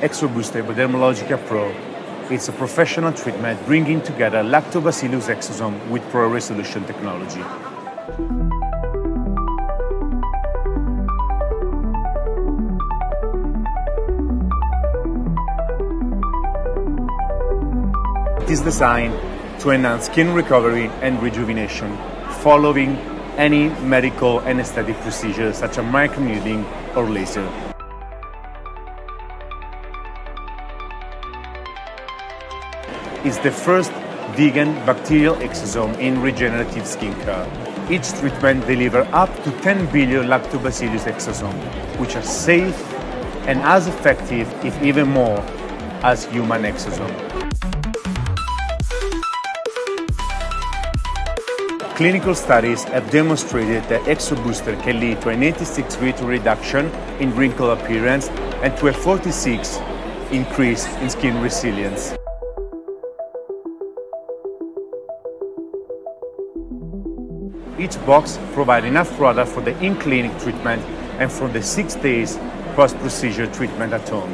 ExoBooster Dermalogica Pro. It's a professional treatment bringing together Lactobacillus exosome with Pro Resolution technology. It is designed to enhance skin recovery and rejuvenation following any medical anesthetic procedure such as microneedling or laser. It's the first vegan bacterial exosome in regenerative skincare. Each treatment delivers up to 10 billion lactobacillus exosomes, which are safe and as effective, if even more, as human exosomes. Clinical studies have demonstrated that ExoBooster can lead to an 86 rate reduction in wrinkle appearance and to a 46 increase in skin resilience. Each box provides enough product for the in-clinic treatment and for the six days post-procedure treatment at home.